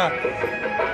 Sayonara.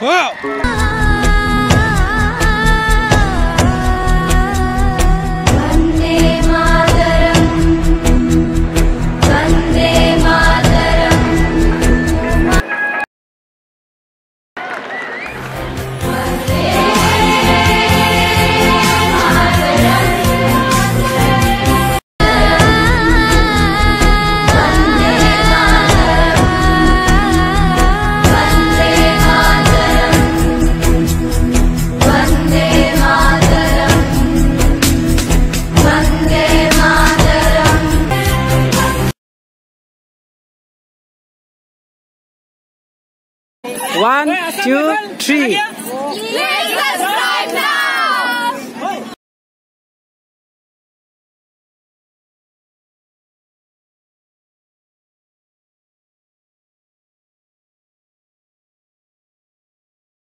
Uau! One, two, three.